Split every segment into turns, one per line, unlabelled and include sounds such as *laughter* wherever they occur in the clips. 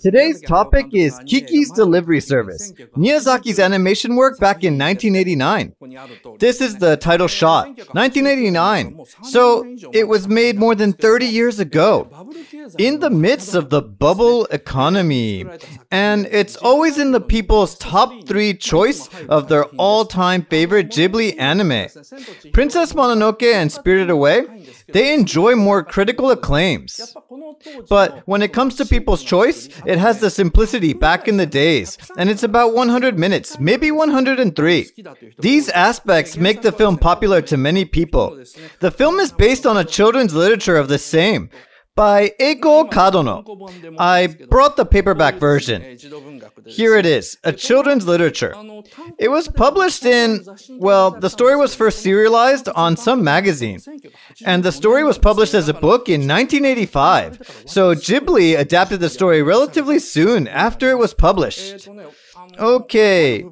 Today's topic is Kiki's Delivery Service, Miyazaki's animation work back in 1989. This is the title shot, 1989. So it was made more than 30 years ago, in the midst of the bubble economy. And it's always in the people's top three choice of their all time favorite Ghibli anime. Princess Mononoke and Spirited Away, they enjoy more critical acclaims. But when it comes to people's choice, it has the simplicity back in the days, and it's about 100 minutes, maybe 103. These aspects make the film popular to many people. The film is based on a children's literature of the same by Eiko Kadono. I brought the paperback version. Here it is, a children's literature. It was published in, well, the story was first serialized on some magazine. And the story was published as a book in 1985. So Ghibli adapted the story relatively soon after it was published. Okay,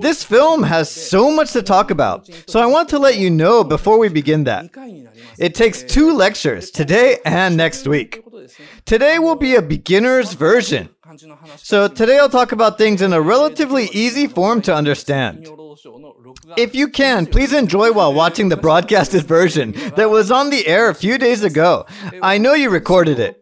this film has so much to talk about, so I want to let you know before we begin that. It takes two lectures, today and next week. Today will be a beginner's version. So today I'll talk about things in a relatively easy form to understand. If you can, please enjoy while watching the broadcasted version that was on the air a few days ago. I know you recorded it.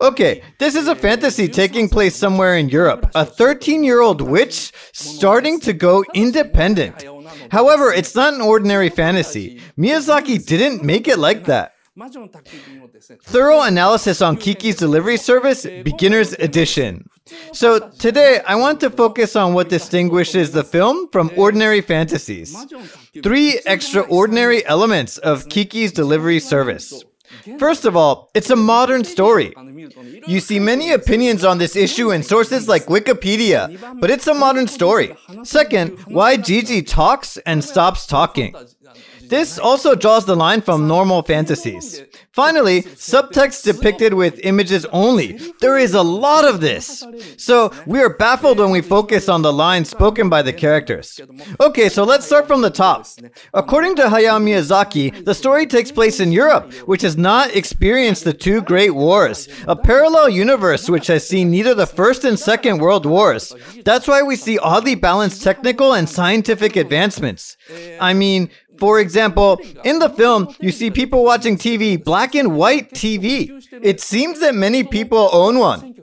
Okay, this is a fantasy taking place somewhere in Europe. A 13 year old witch starting to go independent. However, it's not an ordinary fantasy. Miyazaki didn't make it like that. Thorough analysis on Kiki's delivery service, beginner's edition. So today I want to focus on what distinguishes the film from ordinary fantasies. Three extraordinary elements of Kiki's delivery service. First of all, it's a modern story. You see many opinions on this issue in sources like Wikipedia, but it's a modern story. Second, why Jiji talks and stops talking. This also draws the line from normal fantasies. Finally, subtext depicted with images only. There is a lot of this. So we are baffled when we focus on the lines spoken by the characters. Okay, so let's start from the top. According to Hayao Miyazaki, the story takes place in Europe, which has not experienced the two great wars, a parallel universe which has seen neither the First and Second World Wars. That's why we see oddly balanced technical and scientific advancements. I mean, for example, in the film, you see people watching TV, black and white TV. It seems that many people own one.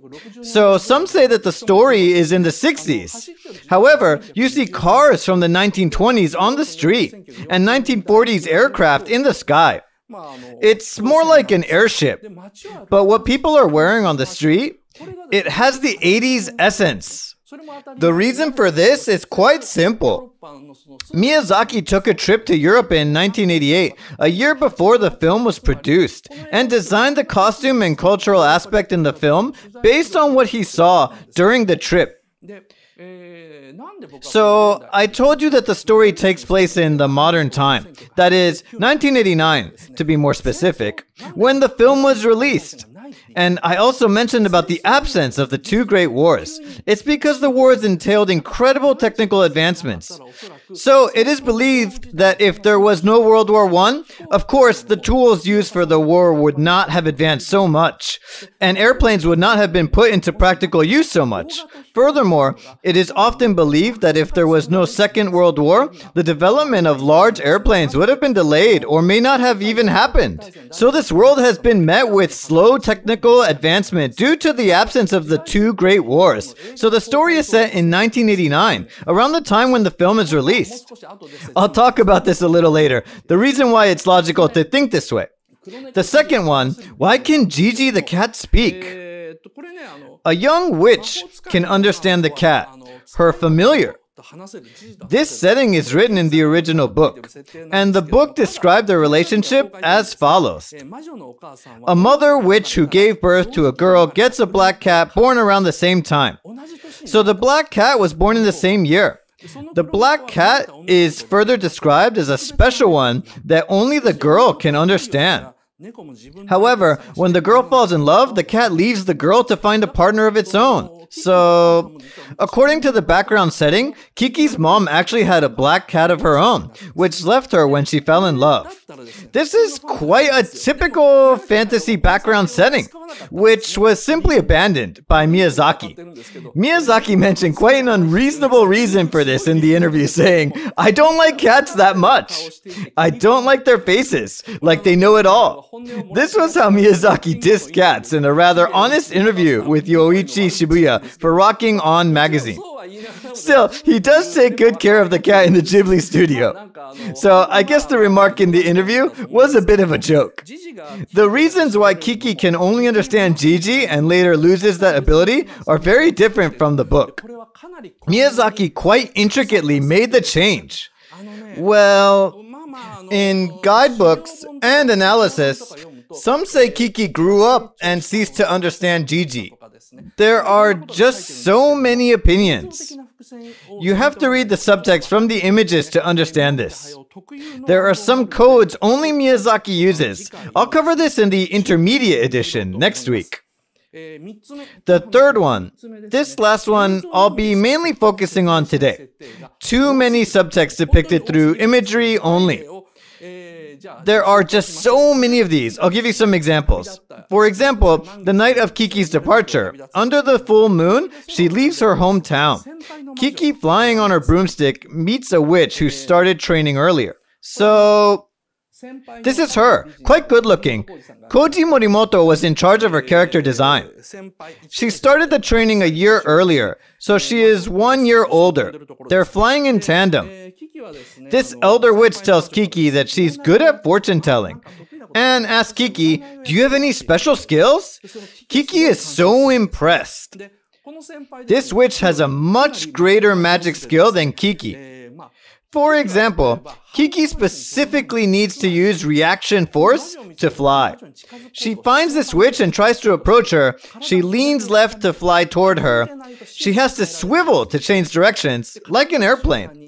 So some say that the story is in the 60s. However, you see cars from the 1920s on the street and 1940s aircraft in the sky. It's more like an airship. But what people are wearing on the street, it has the 80s essence. The reason for this is quite simple. Miyazaki took a trip to Europe in 1988, a year before the film was produced, and designed the costume and cultural aspect in the film based on what he saw during the trip. So, I told you that the story takes place in the modern time. That is, 1989, to be more specific, when the film was released. And I also mentioned about the absence of the two great wars. It's because the wars entailed incredible technical advancements. So it is believed that if there was no World War I, of course, the tools used for the war would not have advanced so much, and airplanes would not have been put into practical use so much. Furthermore, it is often believed that if there was no Second World War, the development of large airplanes would have been delayed or may not have even happened. So this world has been met with slow technical advancement due to the absence of the two great wars. So the story is set in 1989, around the time when the film is released. I'll talk about this a little later. The reason why it's logical to think this way. The second one, why can Jiji the cat speak? A young witch can understand the cat, her familiar. This setting is written in the original book, and the book described the relationship as follows A mother witch who gave birth to a girl gets a black cat born around the same time. So the black cat was born in the same year. The black cat is further described as a special one that only the girl can understand. However, when the girl falls in love, the cat leaves the girl to find a partner of its own. So, according to the background setting, Kiki's mom actually had a black cat of her own, which left her when she fell in love. This is quite a typical fantasy background setting, which was simply abandoned by Miyazaki. Miyazaki mentioned quite an unreasonable reason for this in the interview, saying, I don't like cats that much. I don't like their faces, like they know it all. This was how Miyazaki dissed cats in a rather honest interview with Yoichi Shibuya for Rocking On magazine. Still, he does take good care of the cat in the Ghibli studio. So I guess the remark in the interview was a bit of a joke. The reasons why Kiki can only understand Jiji and later loses that ability are very different from the book. Miyazaki quite intricately made the change. Well, in guidebooks and analysis, some say Kiki grew up and ceased to understand Jiji. There are just so many opinions. You have to read the subtext from the images to understand this. There are some codes only Miyazaki uses. I'll cover this in the intermediate edition next week. The third one, this last one, I'll be mainly focusing on today. Too many subtexts depicted through imagery only. There are just so many of these. I'll give you some examples. For example, the night of Kiki's departure. Under the full moon, she leaves her hometown. Kiki, flying on her broomstick, meets a witch who started training earlier. So, this is her, quite good looking. Koji Morimoto was in charge of her character design. She started the training a year earlier, so she is one year older. They're flying in tandem. This elder witch tells Kiki that she's good at fortune telling and asks Kiki, Do you have any special skills? Kiki is so impressed. This witch has a much greater magic skill than Kiki. For example, Kiki specifically needs to use reaction force to fly. She finds this witch and tries to approach her. She leans left to fly toward her. She has to swivel to change directions, like an airplane.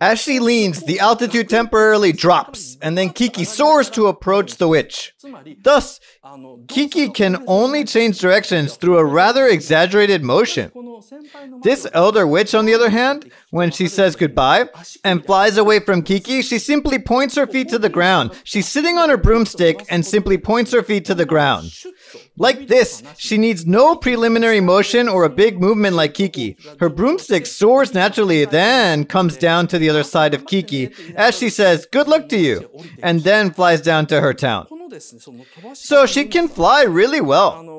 As she leans, the altitude temporarily drops, and then Kiki soars to approach the witch. Thus, Kiki can only change directions through a rather exaggerated motion. This elder witch, on the other hand, when she says goodbye and flies away from Kiki, she simply points her feet to the ground. She's sitting on her broomstick and simply points her feet to the ground. Like this, she needs no preliminary motion or a big movement like Kiki. Her broomstick soars naturally, then comes down to the other side of Kiki as she says, Good luck to you, and then flies down to her town. So she can fly really well.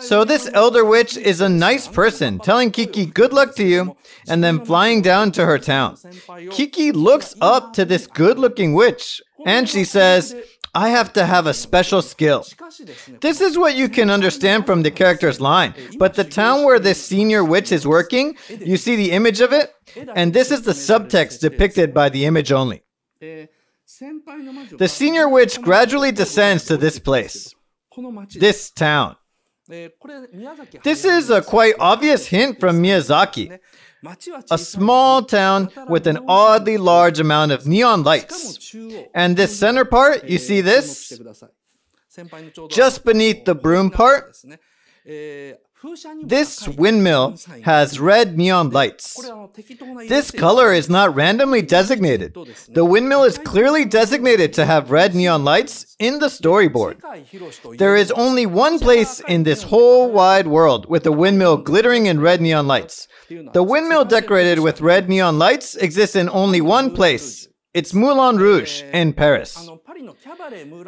So this elder witch is a nice person, telling Kiki good luck to you, and then flying down to her town. Kiki looks up to this good looking witch, and she says, I have to have a special skill. This is what you can understand from the character's line. But the town where this senior witch is working, you see the image of it, and this is the subtext depicted by the image only. The senior witch gradually descends to this place, this town. This is a quite obvious hint from Miyazaki. A small town with an oddly large amount of neon lights. And this center part, you see this? Just beneath the broom part, this windmill has red neon lights. This color is not randomly designated. The windmill is clearly designated to have red neon lights in the storyboard. There is only one place in this whole wide world with a windmill glittering in red neon lights. The windmill decorated with red neon lights exists in only one place. It's Moulin Rouge in Paris.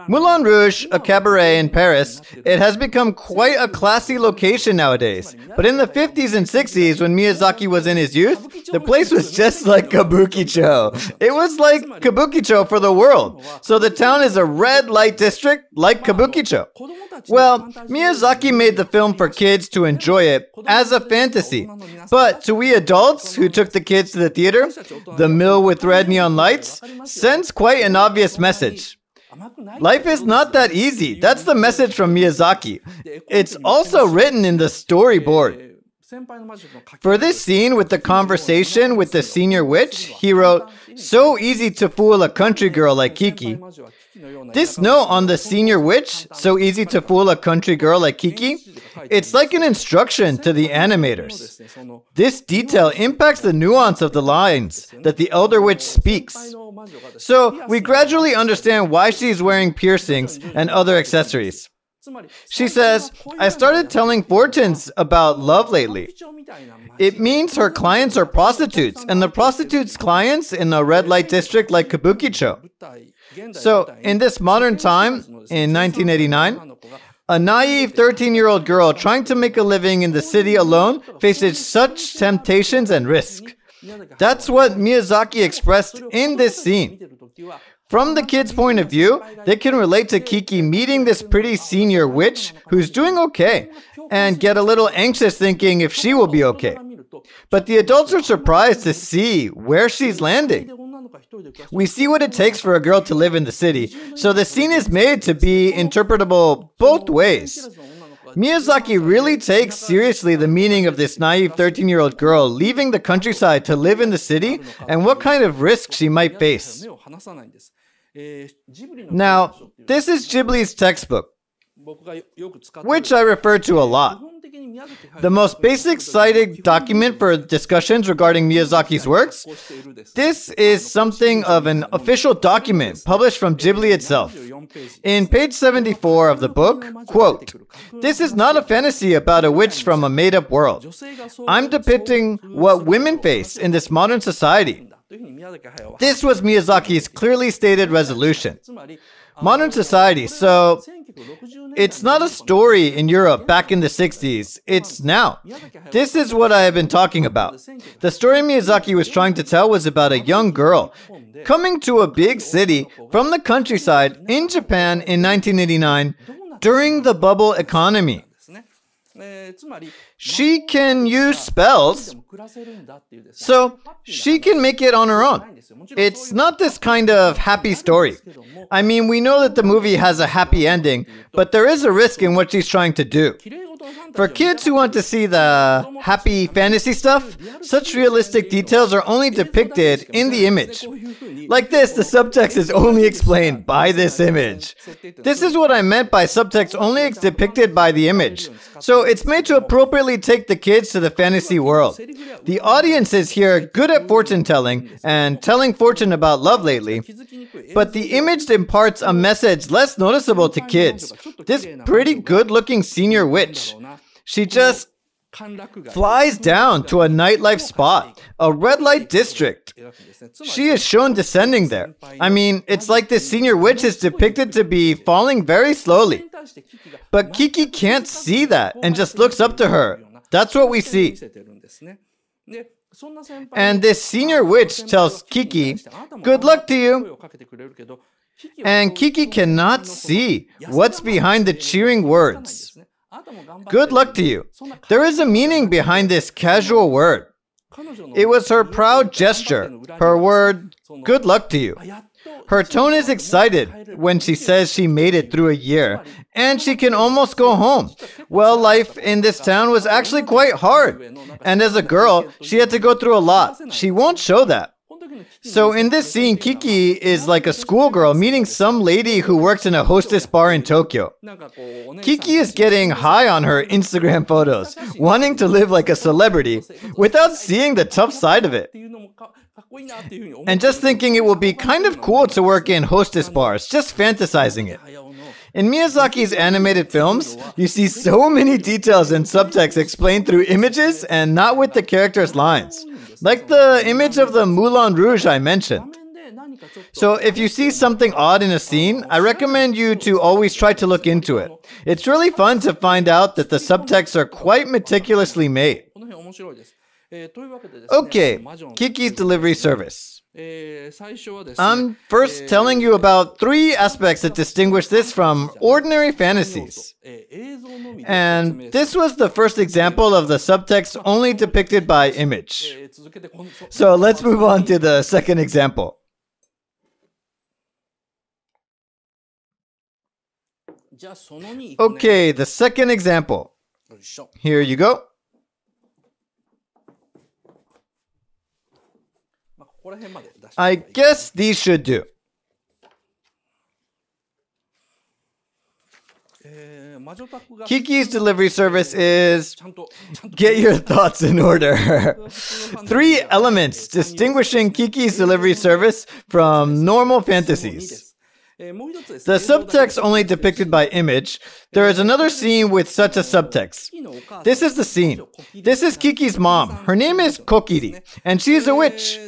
Moulin Rouge, a cabaret in Paris, it has become quite a classy location nowadays. But in the 50s and 60s, when Miyazaki was in his youth, the place was just like Kabukicho. It was like Kabukicho for the world. So the town is a red light district like Kabukicho. Well, Miyazaki made the film for kids to enjoy it as a fantasy. But to we adults who took the kids to the theater, the mill with red neon lights sends quite an obvious message. Life is not that easy. That's the message from Miyazaki. It's also written in the storyboard. For this scene with the conversation with the senior witch, he wrote, So easy to fool a country girl like Kiki. This note on the senior witch, so easy to fool a country girl like Kiki, It's like an instruction to the animators. This detail impacts the nuance of the lines that the elder witch speaks. So we gradually understand why she's wearing piercings and other accessories. She says, I started telling fortunes about love lately. It means her clients are prostitutes, and the prostitutes' clients in a red light district like Kabukicho. So, in this modern time, in 1989, a naive 13 year old girl trying to make a living in the city alone faces such temptations and risk. That's what Miyazaki expressed in this scene. From the kid's point of view, they can relate to Kiki meeting this pretty senior witch who's doing okay and get a little anxious thinking if she will be okay. But the adults are surprised to see where she's landing. We see what it takes for a girl to live in the city, so the scene is made to be interpretable both ways. Miyazaki really takes seriously the meaning of this naive 13 year old girl leaving the countryside to live in the city and what kind of risk she might face. Now, this is Ghibli's textbook, which I refer to a lot. The most basic cited document for discussions regarding Miyazaki's works. This is something of an official document published from Ghibli itself. In page 74 of the book, quote, This is not a fantasy about a witch from a made up world. I'm depicting what women face in this modern society. This was Miyazaki's clearly stated resolution. Modern society, so it's not a story in Europe back in the 60s, it's now. This is what I have been talking about. The story Miyazaki was trying to tell was about a young girl coming to a big city from the countryside in Japan in 1989 during the bubble economy. She can use spells, so she can make it on her own. It's not this kind of happy story. I mean, we know that the movie has a happy ending, but there is a risk in what she's trying to do. For kids who want to see the happy fantasy stuff, such realistic details are only depicted in the image. Like this, the subtext is only explained by this image. This is what I meant by subtext only depicted by the image. So it's made to appropriately take the kids to the fantasy world. The audience is here good at fortune telling and telling fortune about love lately, but the image imparts a message less noticeable to kids. This pretty good looking senior witch. She just flies down to a nightlife spot, a red light district. She is shown descending there. I mean, it's like this senior witch is depicted to be falling very slowly. But Kiki can't see that and just looks up to her. That's what we see. And this senior witch tells Kiki, Good luck to you. And Kiki cannot see what's behind the cheering words. Good luck to you. There is a meaning behind this casual word. It was her proud gesture, her word, good luck to you. Her tone is excited when she says she made it through a year and she can almost go home. Well, life in this town was actually quite hard. And as a girl, she had to go through a lot. She won't show that. So in this scene, Kiki is like a schoolgirl meeting some lady who works in a hostess bar in Tokyo. Kiki is getting high on her Instagram photos, wanting to live like a celebrity without seeing the tough side of it. And just thinking it will be kind of cool to work in hostess bars, just fantasizing it. In Miyazaki's animated films, you see so many details and subtext explained through images and not with the characters' lines. Like the image of the Moulin Rouge I mentioned. So if you see something odd in a scene, I recommend you to always try to look into it. It's really fun to find out that the subtexts are quite meticulously made. Okay, Kiki's delivery service. I'm first telling you about three aspects that distinguish this from ordinary fantasies. And this was the first example of the subtext only depicted by image. So let's move on to the second example. Okay, the second example. Here you go. I guess these should do. Kiki's delivery service is get your thoughts in order. *laughs* Three elements distinguishing Kiki's delivery service from normal fantasies. The subtext only depicted by image. There is another scene with such a subtext. This is the scene. This is Kiki's mom. Her name is Kokiri, and she is a witch.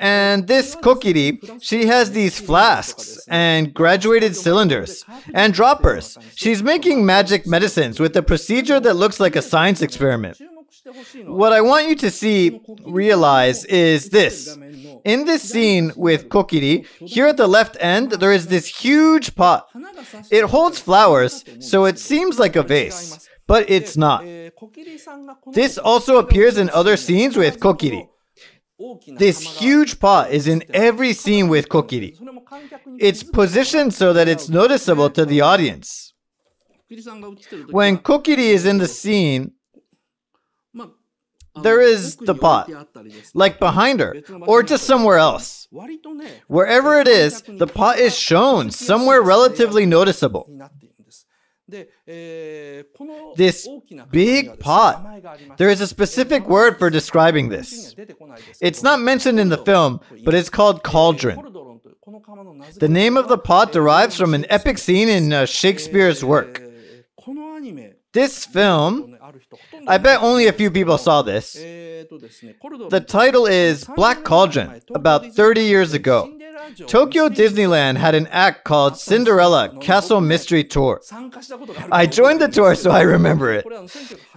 And this Kokiri, she has these flasks and graduated cylinders and droppers. She's making magic medicines with a procedure that looks like a science experiment. What I want you to see, realize, is this. In this scene with Kokiri, here at the left end, there is this huge pot. It holds flowers, so it seems like a vase, but it's not. Eh, this also appears in other scenes with Kokiri. This huge pot is in every scene with Kokiri. It's positioned so that it's noticeable to the audience. When Kokiri is in the scene, there is the pot, like behind her, or just somewhere else. Wherever it is, the pot is shown somewhere relatively noticeable. This big pot, there is a specific word for describing this. It's not mentioned in the film, but it's called cauldron. The name of the pot derives from an epic scene in uh, Shakespeare's work. This film, I bet only a few people saw this. The title is Black Cauldron, about 30 years ago. Tokyo Disneyland had an act called Cinderella Castle Mystery Tour. I joined the tour so I remember it.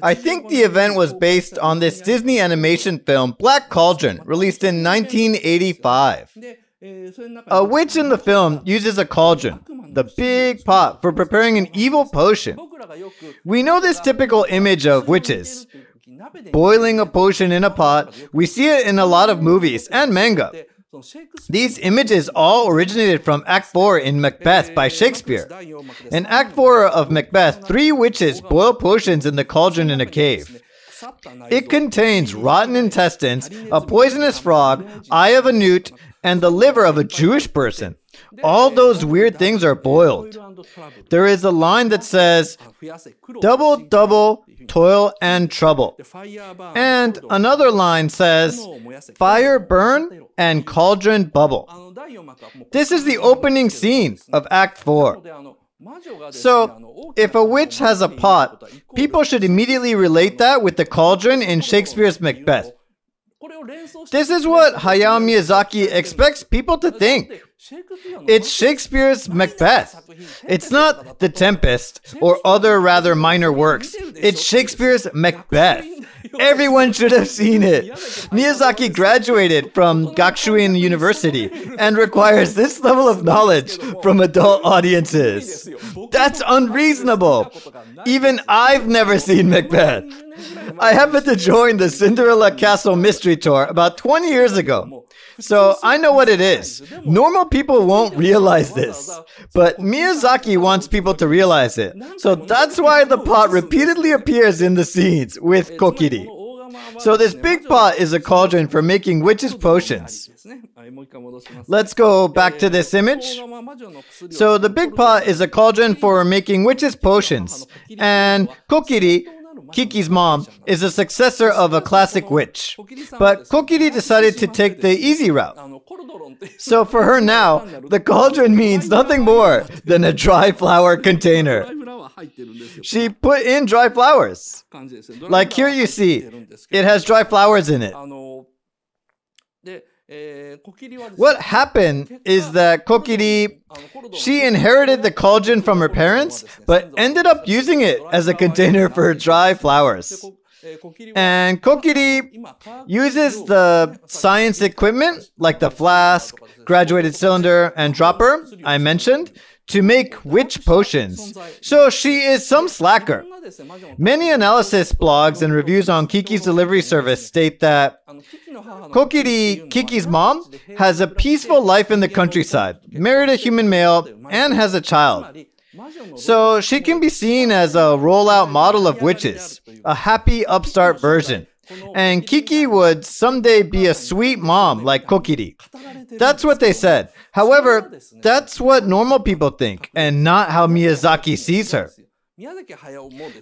I think the event was based on this Disney animation film Black Cauldron, released in 1985. A uh, witch in the film uses a cauldron, the big pot, for preparing an evil potion. We know this typical image of witches boiling a potion in a pot. We see it in a lot of movies and manga. These images all originated from Act 4 in Macbeth by Shakespeare. In Act 4 of Macbeth, three witches boil potions in the cauldron in a cave. It contains rotten intestines, a poisonous frog, eye of a newt, and the liver of a Jewish person. All those weird things are boiled. There is a line that says, double, double, toil and trouble. And another line says, fire burn and cauldron bubble. This is the opening scene of Act 4. So, if a witch has a pot, people should immediately relate that with the cauldron in Shakespeare's Macbeth. This is what Hayao Miyazaki expects people to think. It's Shakespeare's Macbeth. It's not The Tempest or other rather minor works. It's Shakespeare's Macbeth. *laughs* Everyone *laughs* should have seen it. Miyazaki graduated from Gakushuin University and requires this level of knowledge from adult audiences. That's unreasonable. Even I've never seen Macbeth. I happened to join the Cinderella Castle Mystery Tour about 20 years ago. So I know what it is. Normal people won't realize this. But Miyazaki wants people to realize it. So that's why the pot repeatedly appears in the scenes with Kokiri. So this big pot is a cauldron for making witches' potions. Let's go back to this image. So the big pot is a cauldron for making witches' potions. And Kokiri Kiki's mom, is a successor of a classic witch. But Kokiri decided to take the easy route. So for her now, the cauldron means nothing more than a dry flower container. She put in dry flowers. Like here you see, it has dry flowers in it. What happened is that Kokiri, she inherited the cauldron from her parents, but ended up using it as a container for dry flowers. And Kokiri uses the science equipment like the flask, graduated cylinder, and dropper I mentioned to make witch potions. So she is some slacker. Many analysis blogs and reviews on Kiki's delivery service state that Kokiri, Kiki's mom, has a peaceful life in the countryside, married a human male, and has a child. So she can be seen as a rollout model of witches, a happy upstart version. And Kiki would someday be a sweet mom like Kokiri. That's what they said. However, that's what normal people think, and not how Miyazaki sees her.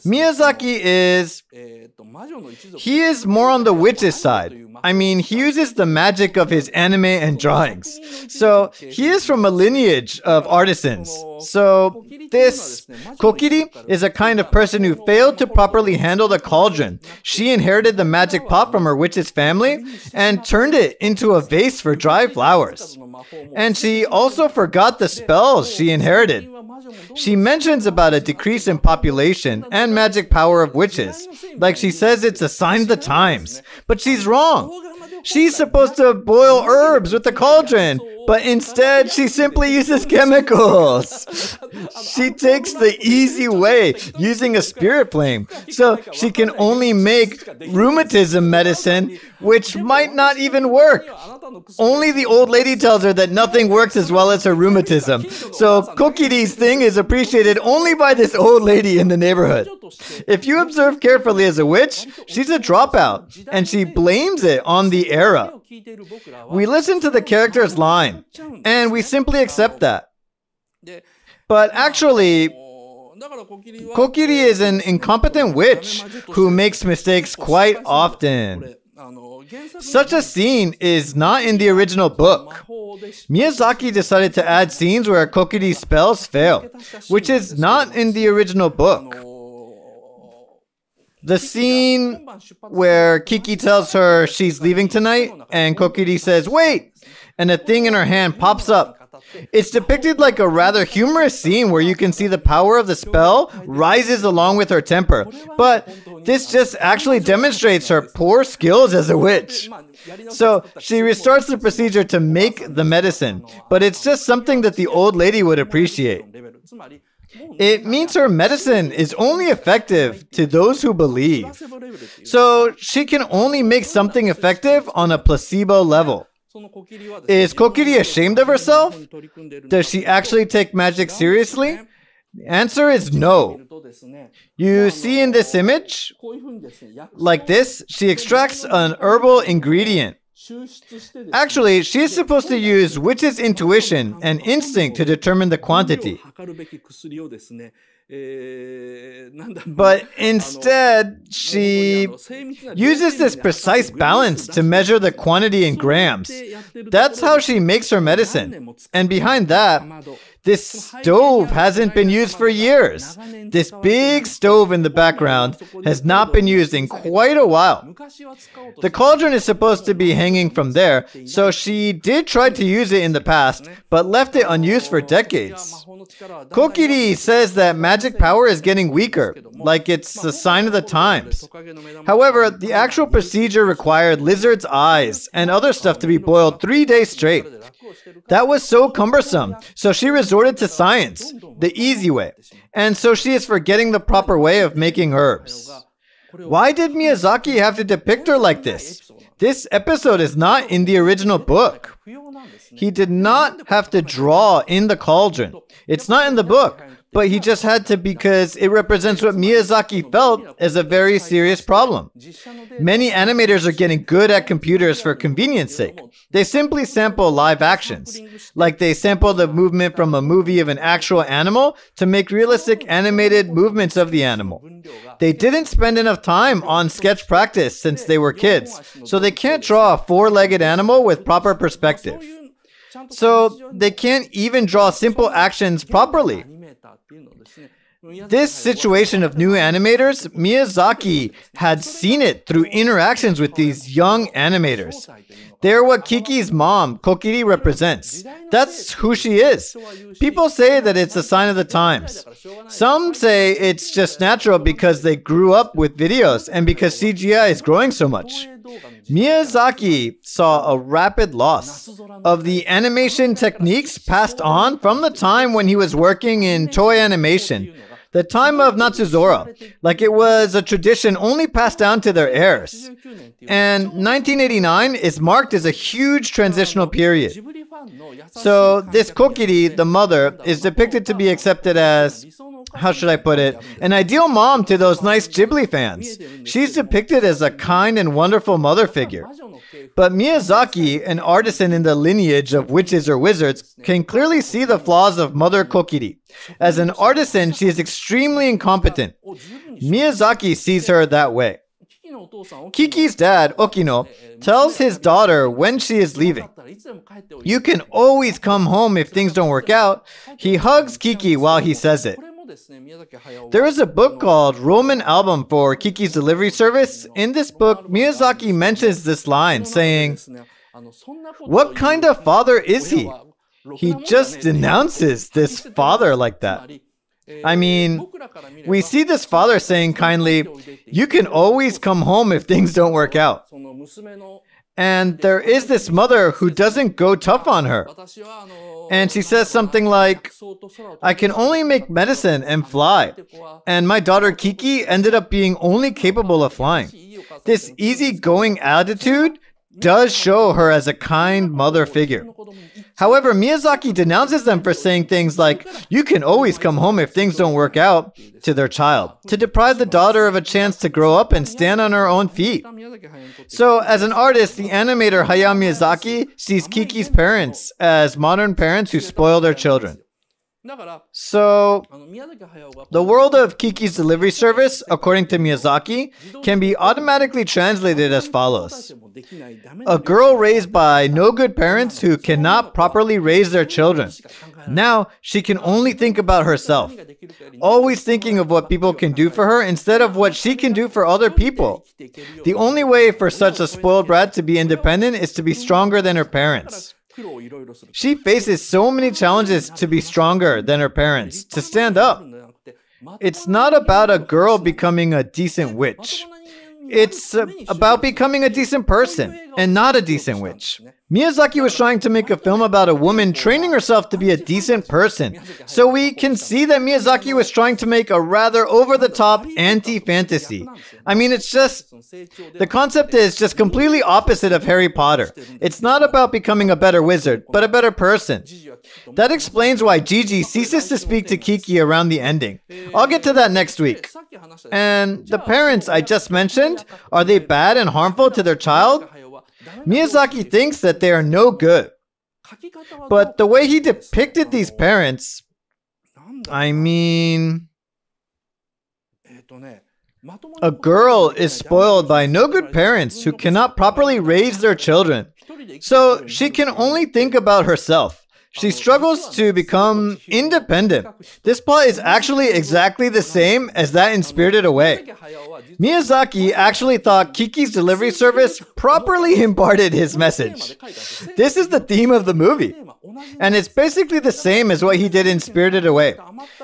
Miyazaki is. He is more on the witch's side. I mean, he uses the magic of his anime and drawings. So, he is from a lineage of artisans. So, this Kokiri is a kind of person who failed to properly handle the cauldron. She inherited the magic pot from her witch's family and turned it into a vase for dry flowers. And she also forgot the spells she inherited. She mentions about a decrease in population and magic power of witches. Like she says it's a sign of the times. But she's wrong. She's supposed to boil herbs with the cauldron, but instead she simply uses chemicals. she takes the easy way using a spirit flame. So she can only make rheumatism medicine, which might not even work. Only the old lady tells her that nothing works as well as her rheumatism. So Kokiri's thing is appreciated only by this old lady in the neighborhood. If you observe carefully as a witch, she's a dropout, and she blames it on the era. We listen to the character's line, and we simply accept that. But actually, Kokiri is an incompetent witch who makes mistakes quite often. Such a scene is not in the original book. Miyazaki decided to add scenes where Kokiri's spells fail, which is not in the original book. The scene where Kiki tells her she's leaving tonight and Kokiri says, wait, and a thing in her hand pops up. It's depicted like a rather humorous scene where you can see the power of the spell rises along with her temper. But this just actually demonstrates her poor skills as a witch. So she restarts the procedure to make the medicine, but it's just something that the old lady would appreciate. It means her medicine is only effective to those who believe. So she can only make something effective on a placebo level. Is Kokiri ashamed of herself? Does she actually take magic seriously? The answer is no. You see in this image, like this, she extracts an herbal ingredient. Actually, she is supposed to use witch's intuition and instinct to determine the quantity. But *laughs* instead, she uses this precise balance to measure the quantity in grams. That's how she makes her medicine. And behind that, this stove hasn't been used for years. This big stove in the background has not been used in quite a while. The cauldron is supposed to be hanging from there, so she did try to use it in the past, but left it unused for decades. Kokiri says that magic power is getting weaker, like it's a sign of the times. However, the actual procedure required lizard's eyes and other stuff to be boiled three days straight. That was so cumbersome, so she resorted to science, the easy way, and so she is forgetting the proper way of making herbs. Why did Miyazaki have to depict her like this? This episode is not in the original book. He did not have to draw in the cauldron. It's not in the book but he just had to because it represents what Miyazaki felt as a very serious problem. Many animators are getting good at computers for convenience sake. They simply sample live actions, like they sample the movement from a movie of an actual animal to make realistic animated movements of the animal. They didn't spend enough time on sketch practice since they were kids, so they can't draw a four-legged animal with proper perspective. So they can't even draw simple actions properly. This situation of new animators, Miyazaki had seen it through interactions with these young animators. They're what Kiki's mom, Kokiri, represents. That's who she is. People say that it's a sign of the times. Some say it's just natural because they grew up with videos and because CGI is growing so much. Miyazaki saw a rapid loss of the animation techniques passed on from the time when he was working in Toei Animation the time of Natsuzora, like it was a tradition only passed down to their heirs. And 1989 is marked as a huge transitional period. So this Kokiri, the mother, is depicted to be accepted as how should I put it, an ideal mom to those nice Ghibli fans. She's depicted as a kind and wonderful mother figure. But Miyazaki, an artisan in the lineage of witches or wizards, can clearly see the flaws of Mother Kokiri. As an artisan, she is extremely incompetent. Miyazaki sees her that way. Kiki's dad, Okino, tells his daughter when she is leaving. You can always come home if things don't work out. He hugs Kiki while he says it. There is a book called Roman Album for Kiki's Delivery Service. In this book, Miyazaki mentions this line, saying, What kind of father is he? He just denounces this father like that. I mean, we see this father saying kindly, You can always come home if things don't work out. And there is this mother who doesn't go tough on her. And she says something like, I can only make medicine and fly. And my daughter Kiki ended up being only capable of flying. This easygoing attitude does show her as a kind mother figure. However, Miyazaki denounces them for saying things like, you can always come home if things don't work out, to their child, to deprive the daughter of a chance to grow up and stand on her own feet. So, as an artist, the animator Hayao Miyazaki sees Kiki's parents as modern parents who spoil their children. So, the world of Kiki's delivery service, according to Miyazaki, can be automatically translated as follows A girl raised by no good parents who cannot properly raise their children. Now, she can only think about herself, always thinking of what people can do for her instead of what she can do for other people. The only way for such a spoiled brat to be independent is to be stronger than her parents. She faces so many challenges to be stronger than her parents, to stand up. It's not about a girl becoming a decent witch. It's about becoming a decent person and not a decent witch. Miyazaki was trying to make a film about a woman training herself to be a decent person. So we can see that Miyazaki was trying to make a rather over the top anti fantasy. I mean, it's just the concept is just completely opposite of Harry Potter. It's not about becoming a better wizard, but a better person. That explains why Jiji ceases to speak to Kiki around the ending. I'll get to that next week. And the parents I just mentioned, are they bad and harmful to their child? Miyazaki thinks that they are no good. But the way he depicted these parents, I mean. A girl is spoiled by no good parents who cannot properly raise their children. So she can only think about herself. She struggles to become independent. This plot is actually exactly the same as that in Spirited Away. Miyazaki actually thought Kiki's delivery service properly *laughs* imparted his message. This is the theme of the movie. And it's basically the same as what he did in Spirited Away.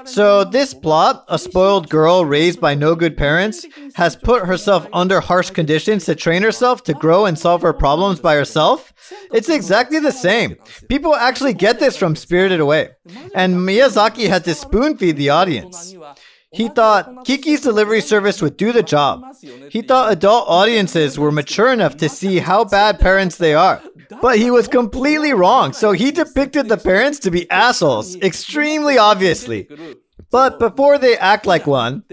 So, this plot, a spoiled girl raised by no good parents, has put herself under harsh conditions to train herself to grow and solve her problems by herself. It's exactly the same. People actually get this from Spirited Away. And Miyazaki had to spoon feed the audience. He thought Kiki's delivery service would do the job. He thought adult audiences were mature enough to see how bad parents they are. But he was completely wrong, so he depicted the parents to be assholes, extremely obviously. But before they act like one,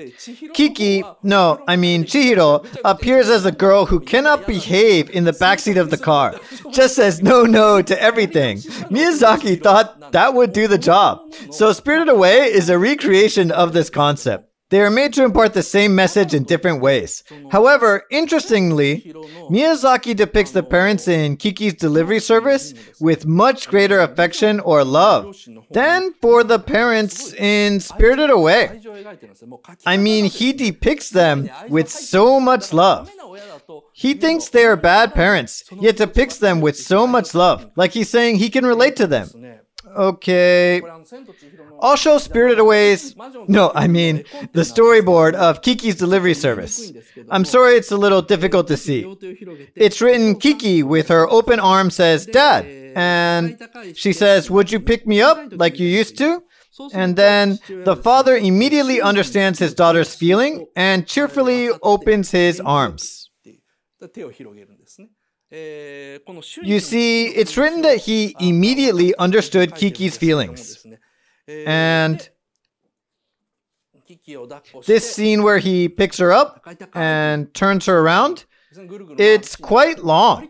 Kiki, no, I mean Chihiro, appears as a girl who cannot behave in the backseat of the car, just says no no to everything. Miyazaki thought that would do the job. So Spirited Away is a recreation of this concept. They are made to impart the same message in different ways. However, interestingly, Miyazaki depicts the parents in Kiki's delivery service with much greater affection or love than for the parents in Spirited Away. I mean, he depicts them with so much love. He thinks they are bad parents, yet depicts them with so much love, like he's saying he can relate to them. Okay. Show Spirited Away's. No, I mean the storyboard of Kiki's delivery service. I'm sorry it's a little difficult to see. It's written Kiki with her open arm says, Dad. And she says, Would you pick me up like you used to? And then the father immediately understands his daughter's feeling and cheerfully opens his arms. You see, it's written that he immediately understood Kiki's feelings. And This scene where he picks her up and turns her around, it's quite long.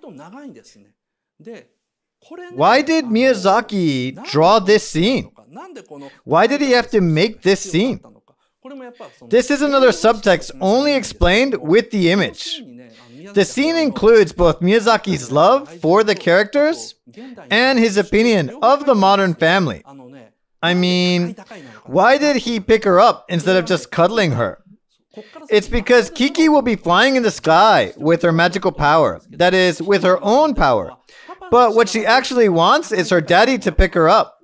Why did Miyazaki draw this scene? Why did he have to make this scene? This is another subtext only explained with the image. The scene includes both Miyazaki's love for the characters and his opinion of the modern family. I mean, why did he pick her up instead of just cuddling her? It's because Kiki will be flying in the sky with her magical power. That is, with her own power. But what she actually wants is her daddy to pick her up.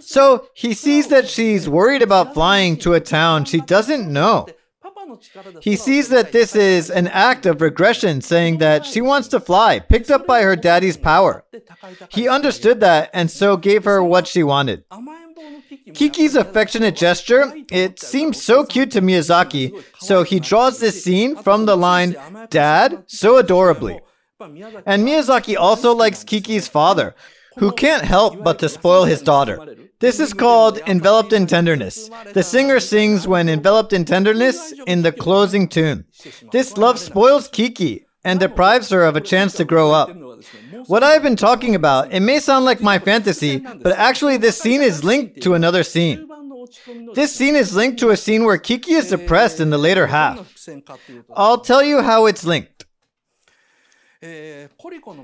So he sees that she's worried about flying to a town she doesn't know. He sees that this is an act of regression, saying that she wants to fly, picked up by her daddy's power. He understood that and so gave her what she wanted. Kiki's affectionate gesture, it seems so cute to Miyazaki, so he draws this scene from the line, Dad, so adorably. And Miyazaki also likes Kiki's father, who can't help but to spoil his daughter. This is called Enveloped in Tenderness. The singer sings when enveloped in tenderness in the closing tune. This love spoils Kiki and deprives her of a chance to grow up. What I've been talking about, it may sound like my fantasy, but actually this scene is linked to another scene. This scene is linked to a scene where Kiki is depressed in the later half. I'll tell you how it's linked.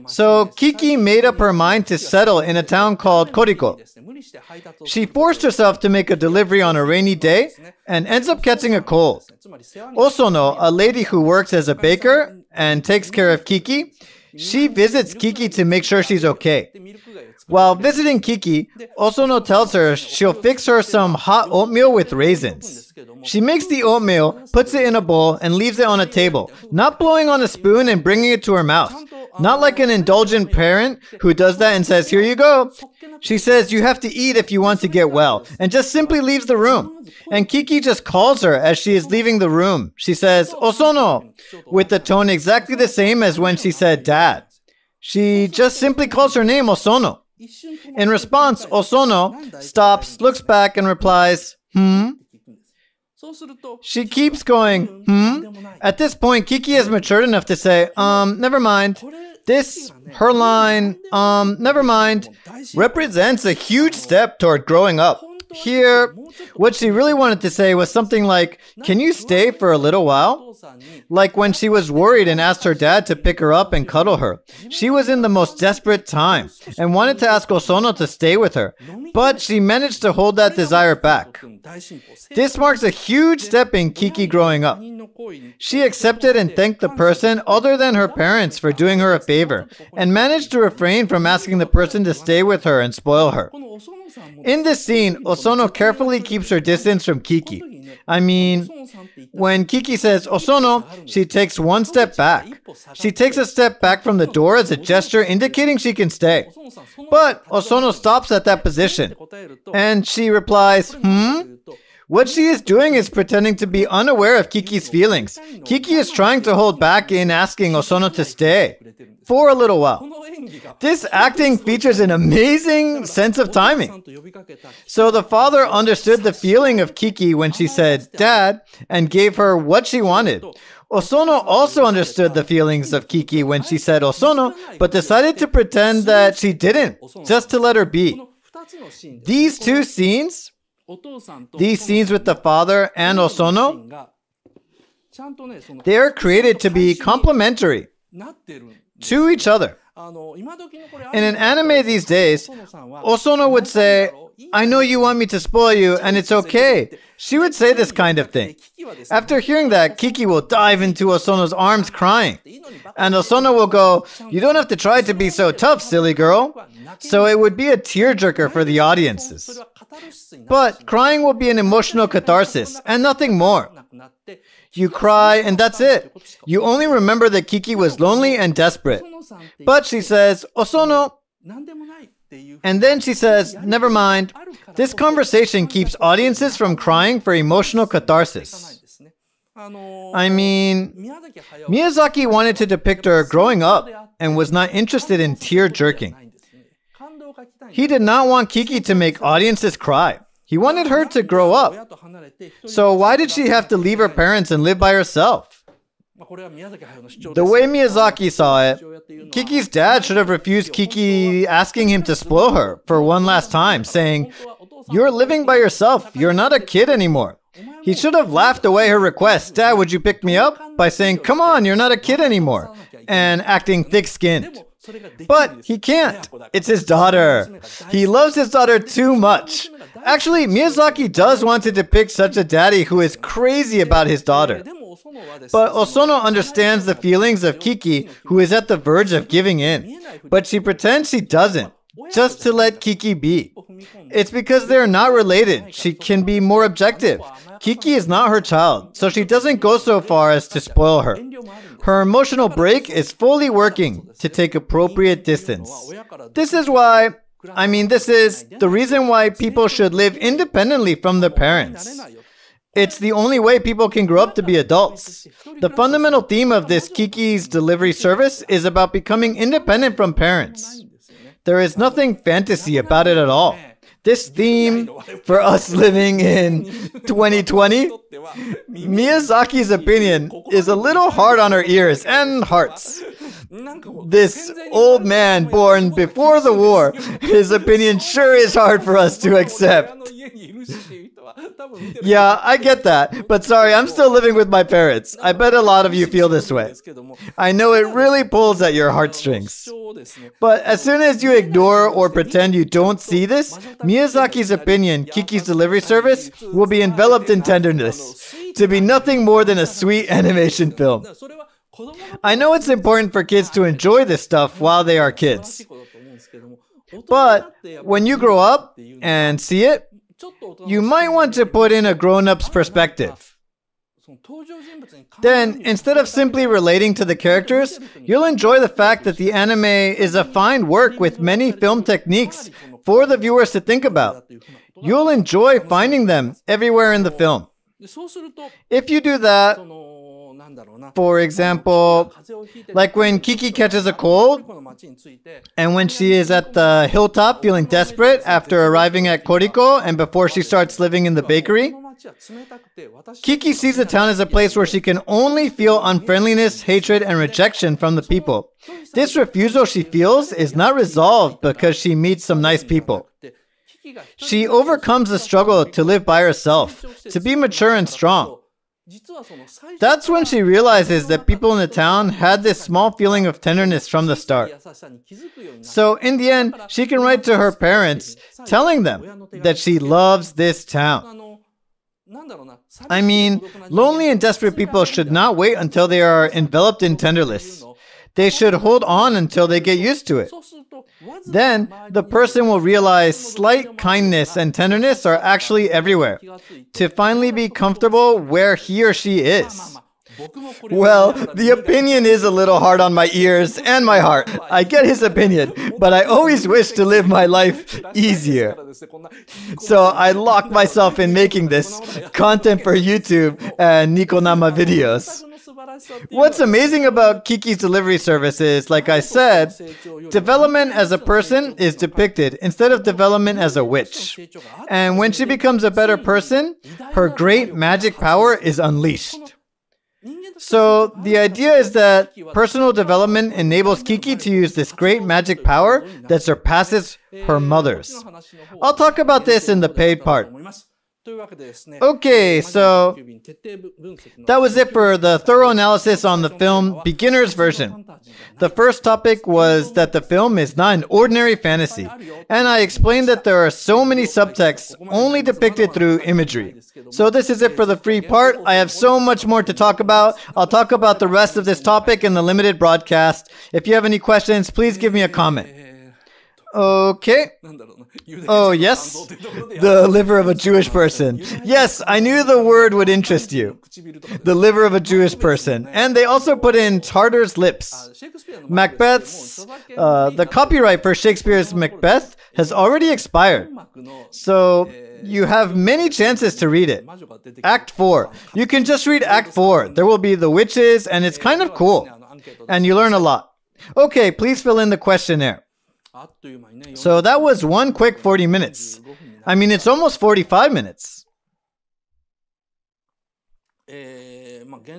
So Kiki made up her mind to settle in a town called Koriko. She forced herself to make a delivery on a rainy day and ends up catching a cold. Osono, a lady who works as a baker and takes care of Kiki, she visits Kiki to make sure she's okay. While visiting Kiki, Osono tells her she'll fix her some hot oatmeal with raisins. She makes the oatmeal, puts it in a bowl, and leaves it on a table, not blowing on a spoon and bringing it to her mouth. Not like an indulgent parent who does that and says, Here you go. She says, You have to eat if you want to get well, and just simply leaves the room. And Kiki just calls her as she is leaving the room. She says, Osono, with the tone exactly the same as when she said dad. She just simply calls her name Osono. In response, Osono stops, looks back, and replies, Hmm? She keeps going, hmm? At this point, Kiki has matured enough to say, um, never mind. This, her line, um, never mind, represents a huge step toward growing up. Here, what she really wanted to say was something like, Can you stay for a little while? Like when she was worried and asked her dad to pick her up and cuddle her. She was in the most desperate time and wanted to ask Osono to stay with her, but she managed to hold that desire back. This marks a huge step in Kiki growing up. She accepted and thanked the person other than her parents for doing her a favor and managed to refrain from asking the person to stay with her and spoil her. In this scene, Osono carefully keeps her distance from Kiki. I mean, when Kiki says Osono, she takes one step back. She takes a step back from the door as a gesture indicating she can stay. But Osono stops at that position. And she replies, Hmm? What she is doing is pretending to be unaware of Kiki's feelings. Kiki is trying to hold back in asking Osono to stay for a little while. This acting features an amazing sense of timing. So the father understood the feeling of Kiki when she said, Dad, and gave her what she wanted. Osono also understood the feelings of Kiki when she said Osono, but decided to pretend that she didn't, just to let her be. These two scenes, these scenes with the father and Osono, they are created to be complementary to each other. In an anime these days, Osono would say, I know you want me to spoil you, and it's okay. She would say this kind of thing. After hearing that, Kiki will dive into Osono's arms crying. And Osono will go, You don't have to try to be so tough, silly girl. So it would be a tearjerker for the audiences. But crying will be an emotional catharsis, and nothing more. You cry, and that's it. You only remember that Kiki was lonely and desperate. But she says, Osono. And then she says, Never mind. This conversation keeps audiences from crying for emotional catharsis. I mean, Miyazaki wanted to depict her growing up and was not interested in tear jerking. He did not want Kiki to make audiences cry. He wanted her to grow up. So why did she have to leave her parents and live by herself? The way Miyazaki saw it, Kiki's dad should have refused Kiki asking him to spoil her for one last time, saying, You're living by yourself. You're not a kid anymore. He should have laughed away her request, Dad, would you pick me up? by saying, Come on, you're not a kid anymore, and acting thick skinned. But he can't. It's his daughter. He loves his daughter too much. Actually, Miyazaki does want to depict such a daddy who is crazy about his daughter. But Osono understands the feelings of Kiki, who is at the verge of giving in. But she pretends she doesn't, just to let Kiki be. It's because they're not related. She can be more objective. Kiki is not her child, so she doesn't go so far as to spoil her. Her emotional break is fully working to take appropriate distance. This is why, I mean, this is the reason why people should live independently from their parents. It's the only way people can grow up to be adults. The fundamental theme of this Kiki's delivery service is about becoming independent from parents. There is nothing fantasy about it at all. This theme for us living in *laughs* 2020, Miyazaki's opinion is a little hard on our ears and hearts. This old man born before the war, his opinion sure is hard for us to accept. *laughs* Yeah, I get that. But sorry, I'm still living with my parents. I bet a lot of you feel this way. I know it really pulls at your heartstrings. But as soon as you ignore or pretend you don't see this, Miyazaki's opinion, Kiki's delivery service, will be enveloped in tenderness, to be nothing more than a sweet animation film. I know it's important for kids to enjoy this stuff while they are kids. But when you grow up and see it, you might want to put in a grown up's perspective. Then, instead of simply relating to the characters, you'll enjoy the fact that the anime is a fine work with many film techniques for the viewers to think about. You'll enjoy finding them everywhere in the film. If you do that, for example, like when Kiki catches a cold, and when she is at the hilltop feeling desperate after arriving at Koriko and before she starts living in the bakery, Kiki sees the town as a place where she can only feel unfriendliness, hatred, and rejection from the people. This refusal she feels is not resolved because she meets some nice people. She overcomes the struggle to live by herself, to be mature and strong. That's when she realizes that people in the town had this small feeling of tenderness from the start. So, in the end, she can write to her parents, telling them that she loves this town. I mean, lonely and desperate people should not wait until they are enveloped in tenderness. They should hold on until they get used to it. Then the person will realize slight kindness and tenderness are actually everywhere to finally be comfortable where he or she is. Well, the opinion is a little hard on my ears and my heart. I get his opinion, but I always wish to live my life easier. So I lock myself in making this content for YouTube and Nikonama videos. What's amazing about Kiki's delivery service is, like I said, development as a person is depicted instead of development as a witch. And when she becomes a better person, her great magic power is unleashed. So the idea is that personal development enables Kiki to use this great magic power that surpasses her mother's. I'll talk about this in the paid part. Okay, so that was it for the thorough analysis on the film beginner's version. The first topic was that the film is not an ordinary fantasy, and I explained that there are so many subtexts only depicted through imagery. So this is it for the free part. I have so much more to talk about. I'll talk about the rest of this topic in the limited broadcast. If you have any questions, please give me a comment. Eh, Okay. *laughs* Oh, yes? The liver of a Jewish person. Yes, I knew the word would interest you. The liver of a Jewish person. And they also put in Tartar's lips. Macbeth's, uh, the copyright for Shakespeare's Macbeth has already expired. So you have many chances to read it. Act 4. You can just read Act 4. There will be the witches, and it's kind of cool. And you learn a lot. Okay, please fill in the questionnaire. So that was one quick 40 minutes. I mean, it's almost 45 minutes.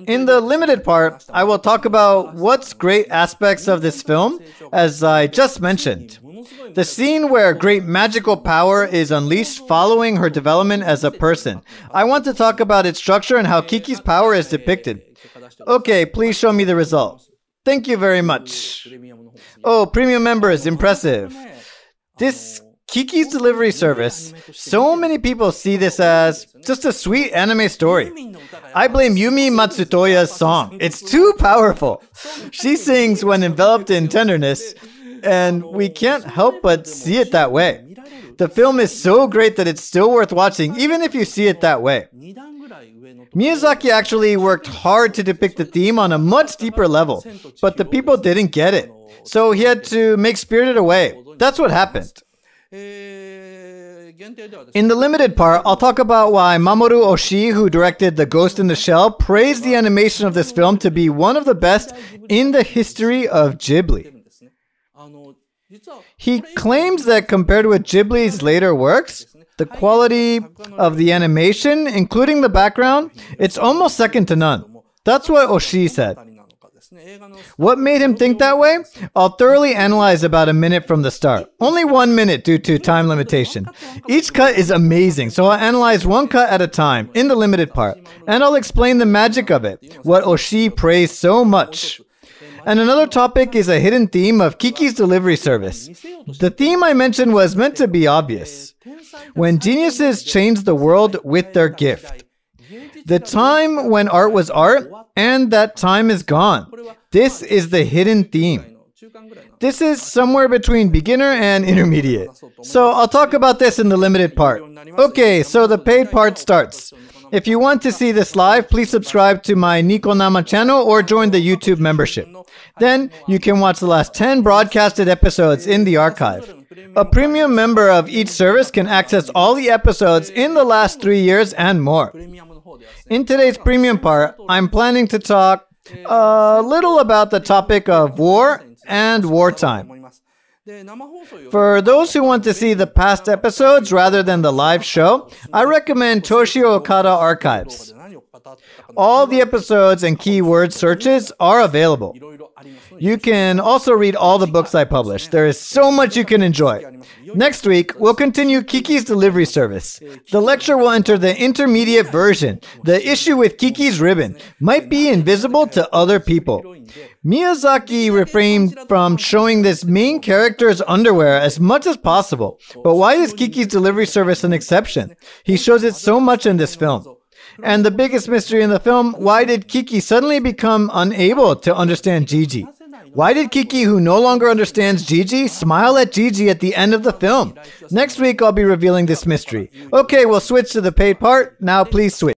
In the limited part, I will talk about what's great aspects of this film, as I just mentioned. The scene where great magical power is unleashed following her development as a person. I want to talk about its structure and how Kiki's power is depicted. Okay, please show me the result. Thank you very much. Oh, premium members, impressive. This Kiki's Delivery Service, so many people see this as just a sweet anime story. I blame Yumi Matsutoya's song. It's too powerful. She sings when enveloped in tenderness, and we can't help but see it that way. The film is so great that it's still worth watching, even if you see it that way. Miyazaki actually worked hard to depict the theme on a much deeper level, but the people didn't get it. So he had to make Spirited Away. That's what happened. In the limited part, I'll talk about why Mamoru Oshii, who directed The Ghost in the Shell, praised the animation of this film to be one of the best in the history of Ghibli. He claims that compared with Ghibli's later works, the quality of the animation, including the background, it's almost second to none. That's what Oshii said. What made him think that way? I'll thoroughly analyze about a minute from the start. Only one minute due to time limitation. Each cut is amazing, so I'll analyze one cut at a time in the limited part, and I'll explain the magic of it, what Oshii praised so much. And another topic is a hidden theme of Kiki's delivery service. The theme I mentioned was meant to be obvious. When geniuses change the world with their gift. The time when art was art, and that time is gone. This is the hidden theme. This is somewhere between beginner and intermediate. So I'll talk about this in the limited part. Okay, so the paid part starts. If you want to see this live, please subscribe to my Nikonama channel or join the YouTube membership. Then you can watch the last 10 broadcasted episodes in the archive. A premium member of each service can access all the episodes in the last three years and more. In today's premium part, I'm planning to talk a little about the topic of war and wartime. For those who want to see the past episodes rather than the live show, I recommend Toshio Okada Archives. All the episodes and keyword searches are available. You can also read all the books I publish. There is so much you can enjoy. Next week, we'll continue Kiki's delivery service. The lecture will enter the intermediate version. The issue with Kiki's ribbon might be invisible to other people. Miyazaki refrained from showing this main character's underwear as much as possible. But why is Kiki's delivery service an exception? He shows it so much in this film. And the biggest mystery in the film, why did Kiki suddenly become unable to understand Jiji? Why did Kiki, who no longer understands Jiji, smile at Jiji at the end of the film? Next week, I'll be revealing this mystery. Okay, we'll switch to the paid part. Now, please switch.